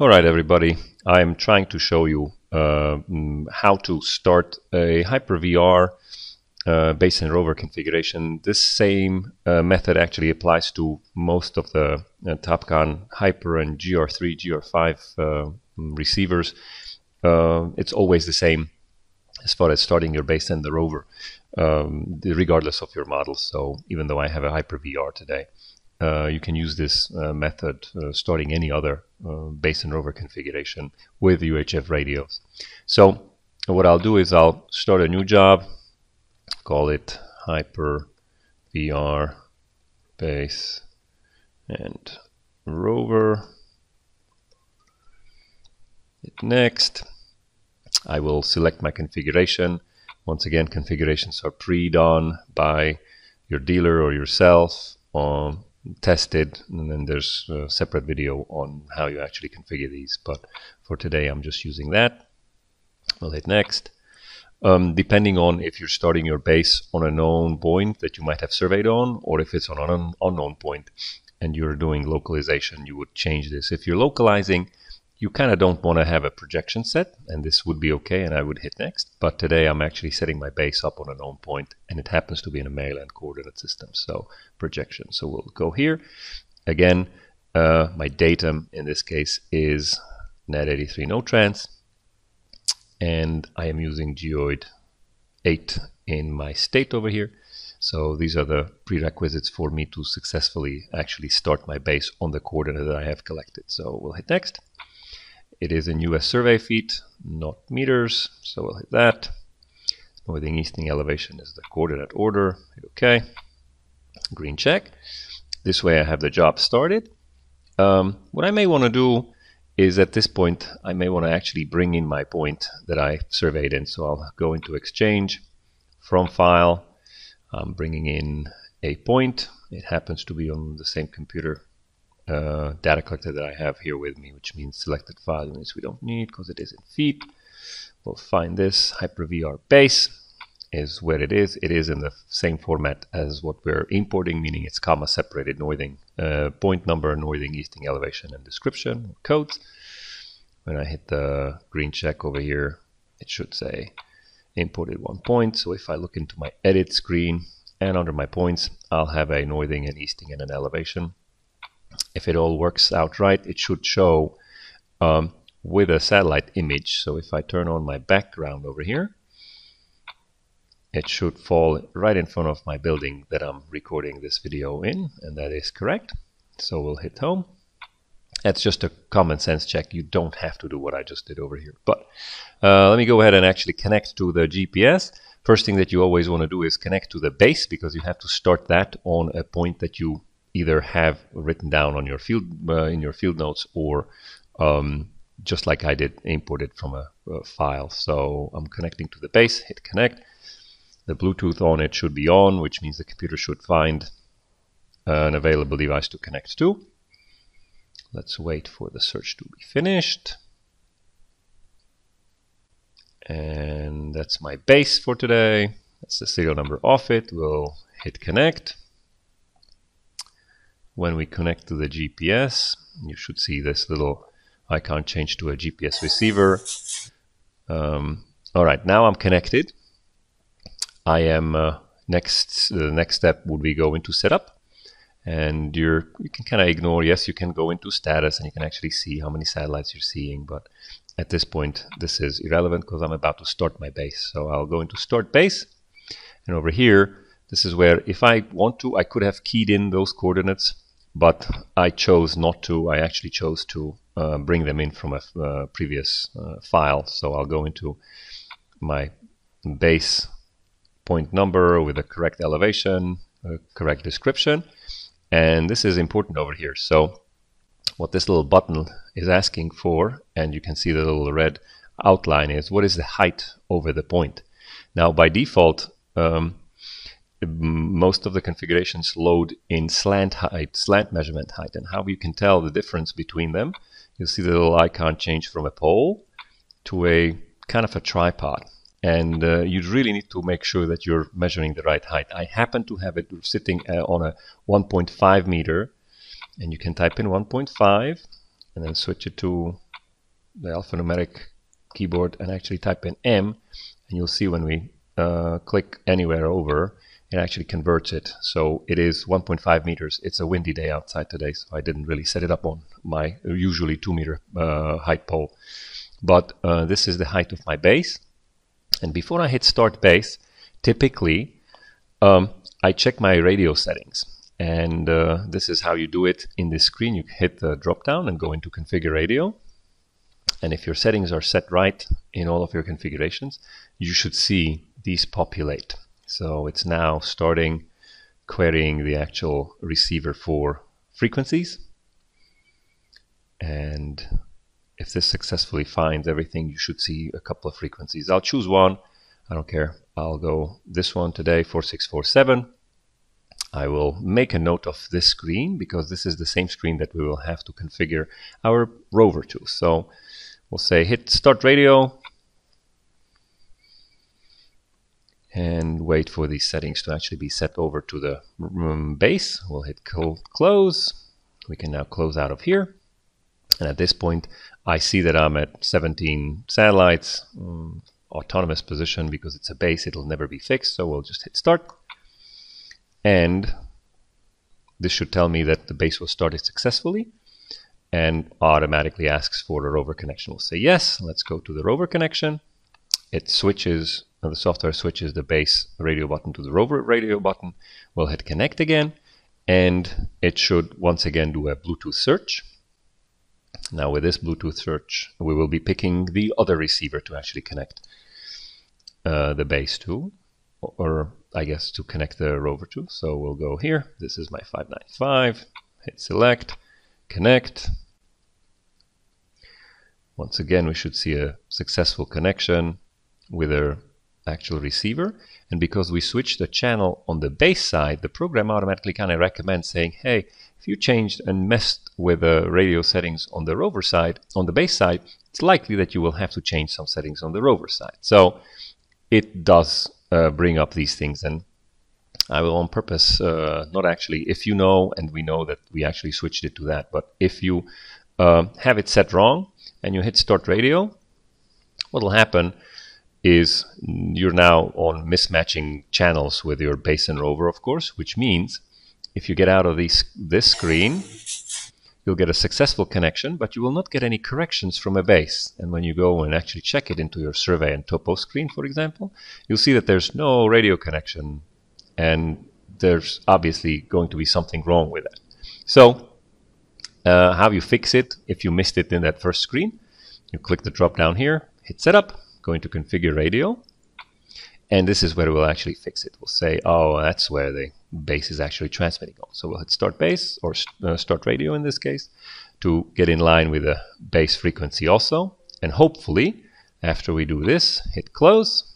All right, everybody. I'm trying to show you uh, mm, how to start a Hiper-VR uh, base and rover configuration. This same uh, method actually applies to most of the uh, Topcon Hiper and GR3, GR5 uh, mm, receivers. Uh, it's always the same as far as starting your base and the rover, um, regardless of your model. So even though I have a Hiper-VR today, uh, you can use this uh, method uh, starting any other uh, base and rover configuration with UHF radios. So what I'll do is I'll start a new job, call it Hiper VR base and rover. Hit next. I will select my configuration. Once again, configurations are pre-done by your dealer or yourself. Um, tested and then there's a separate video on how you actually configure these. But for today I'm just using that. We'll hit next. Um, depending on if you're starting your base on a known point that you might have surveyed on or if it's on an unknown point and you're doing localization you would change this. If you're localizing you kind of don't want to have a projection set, and this would be okay, and I would hit next. But today I'm actually setting my base up on a known point, and it happens to be in a mainland coordinate system, so projection. So we'll go here. Again, uh, my datum in this case is NAD83 NOTRANS, and I am using geoid 8 in my state over here. So these are the prerequisites for me to successfully actually start my base on the coordinate that I have collected. So we'll hit next. It is in US survey feet, not meters, so we'll hit that. Northing easting elevation is the coordinate order. Hit OK. Green check. This way I have the job started. Um, what I may want to do is at this point I may want to actually bring in my point that I surveyed in. So I'll go into Exchange, from File, I'm bringing in a point. It happens to be on the same computer uh, data collector that I have here with me, which means selected file units we don't need because it is in feet. We'll find this Hiper-VR base is where it is. It is in the same format as what we're importing, meaning it's comma separated northing uh, point number, northing, easting elevation, and description codes. When I hit the green check over here, it should say imported one point. So if I look into my edit screen and under my points, I'll have a northing and easting and an elevation if it all works out right, it should show um, with a satellite image. So if I turn on my background over here, it should fall right in front of my building that I'm recording this video in, and that is correct. So we'll hit home. That's just a common sense check. You don't have to do what I just did over here. But uh, let me go ahead and actually connect to the GPS. First thing that you always want to do is connect to the base because you have to start that on a point that you either have written down on your field uh, in your field notes or um, just like I did import it from a, a, file. So I'm connecting to the base, hit connect. The Bluetooth on it should be on, which means the computer should find an available device to connect to. Let's wait for the search to be finished. And that's my base for today. That's the serial number of it. We'll hit connect. When we connect to the GPS, you should see this little icon change to a GPS receiver. Um, all right, now I'm connected. I am uh, next. The next step would be go into setup, and you're you can kind of ignore. Yes, you can go into status, and you can actually see how many satellites you're seeing. But at this point, this is irrelevant because I'm about to start my base. So I'll go into start base, and over here, this is where if I want to, I could have keyed in those coordinates but I chose not to. I actually chose to uh, bring them in from a uh, previous uh, file. So I'll go into my base point number with the correct elevation, correct description. And this is important over here. So what this little button is asking for, and you can see the little red outline is what is the height over the point. Now by default, um, most of the configurations load in slant height, slant measurement height, and how you can tell the difference between them. You'll see the little icon change from a pole to a kind of a tripod. And uh, you really need to make sure that you're measuring the right height. I happen to have it sitting uh, on a 1.5 meter, and you can type in 1.5 and then switch it to the alphanumeric keyboard and actually type in M, and you'll see when we uh, click anywhere over, it actually converts it. So it is 1.5 meters. It's a windy day outside today, so I didn't really set it up on my usually 2 meter uh, height pole. But uh, this is the height of my base. And before I hit start base, typically um, I check my radio settings. And uh, this is how you do it in this screen. You hit the drop down and go into configure radio. And if your settings are set right in all of your configurations, you should see these populate. So it's now starting querying the actual receiver for frequencies. And if this successfully finds everything, you should see a couple of frequencies. I'll choose one. I don't care. I'll go this one today, 4647. I will make a note of this screen because this is the same screen that we will have to configure our rover to. So we'll say hit start radio and wait for these settings to actually be set over to the base. We'll hit close. We can now close out of here. And at this point, I see that I'm at 17 satellites, um, autonomous position because it's a base, it'll never be fixed. So we'll just hit start. And this should tell me that the base was started successfully and automatically asks for a rover connection. We'll say yes. Let's go to the rover connection. It switches, uh, the software switches the base radio button to the rover radio button. We'll hit connect again and it should once again do a Bluetooth search. Now with this Bluetooth search, we will be picking the other receiver to actually connect uh, the base to, or I guess to connect the rover to. So we'll go here. This is my 595. Hit select, connect. Once again, we should see a successful connection with our actual receiver. And because we switched the channel on the base side, the program automatically kind of recommends saying, hey, if you changed and messed with the radio settings on the rover side, on the base side, it's likely that you will have to change some settings on the rover side. So it does uh, bring up these things. And I will on purpose, uh, not actually, if you know, and we know that we actually switched it to that, but if you uh, have it set wrong and you hit start radio, what will happen is you're now on mismatching channels with your base and rover, of course, which means if you get out of these, this screen, you'll get a successful connection, but you will not get any corrections from a base. And when you go and actually check it into your survey and topo screen, for example, you'll see that there's no radio connection and there's obviously going to be something wrong with it. So uh, how you fix it if you missed it in that first screen, you click the drop down here, hit setup, go to configure radio, and this is where we'll actually fix it. We'll say, oh, that's where the base is actually transmitting on. So we'll hit start base or uh, start radio in this case to get in line with the base frequency also. And hopefully, after we do this, hit close,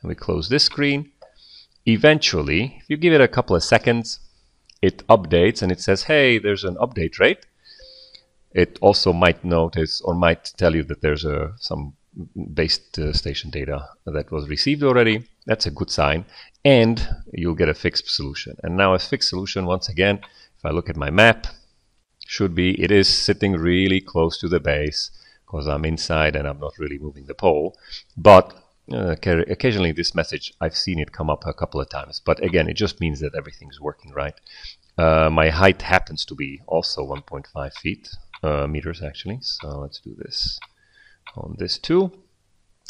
and we close this screen. Eventually, if you give it a couple of seconds, it updates and it says, hey, there's an update rate. It also might notice or might tell you that there's a, some base uh, station data that was received already. That's a good sign. And you'll get a fixed solution. And now a fixed solution, once again, if I look at my map, should be, it is sitting really close to the base because I'm inside and I'm not really moving the pole. But uh, occasionally this message, I've seen it come up a couple of times. But again, it just means that everything's working right. Uh, my height happens to be also 1.5 feet, uh, meters actually. So let's do this on this too.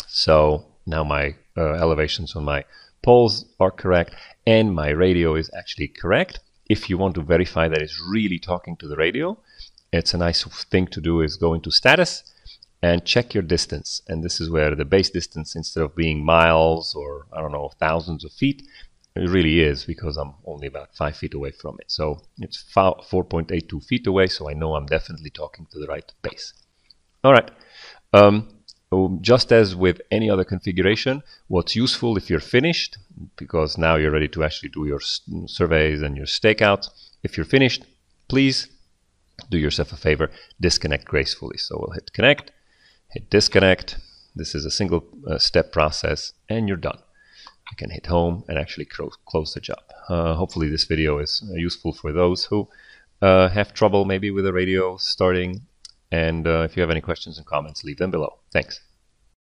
So now my uh, elevations on my poles are correct and my radio is actually correct. If you want to verify that it's really talking to the radio, it's a nice thing to do is go into status and check your distance. And this is where the base distance, instead of being miles or I don't know, thousands of feet, it really is because I'm only about five feet away from it. So it's 4.82 feet away, so I know I'm definitely talking to the right base. All right. Um, just as with any other configuration, what's useful if you're finished, because now you're ready to actually do your surveys and your stakeouts, if you're finished, please do yourself a favor, disconnect gracefully. So we'll hit connect, hit disconnect. This is a single uh, step process and you're done. You can hit home and actually close the job. Uh, hopefully this video is uh, useful for those who uh, have trouble maybe with the radio starting And uh, if you have any questions and comments, leave them below. Thanks.